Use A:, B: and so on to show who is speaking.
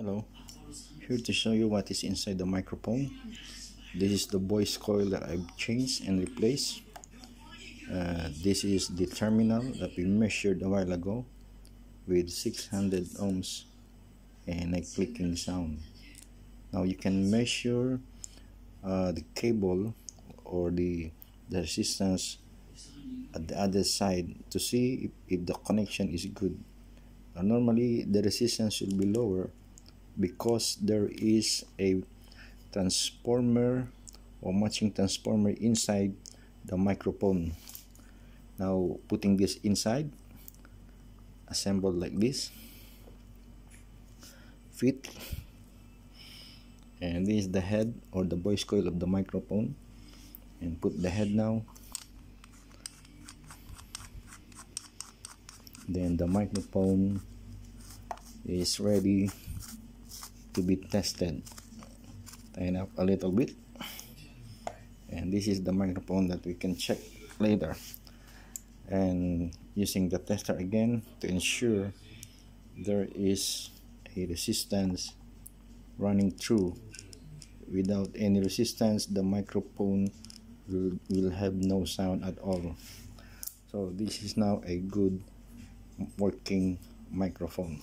A: Hello, here to show you what is inside the microphone. This is the voice coil that I've changed and replaced. Uh, this is the terminal that we measured a while ago with 600 ohms and a clicking sound. Now you can measure uh, the cable or the, the resistance at the other side to see if, if the connection is good. Uh, normally the resistance should be lower because there is a transformer or matching transformer inside the microphone. Now putting this inside assembled like this. Fit. And this is the head or the voice coil of the microphone. And put the head now. Then the microphone is ready to be tested. Tighten up a little bit. And this is the microphone that we can check later. And using the tester again to ensure there is a resistance running through. Without any resistance the microphone will, will have no sound at all. So this is now a good working microphone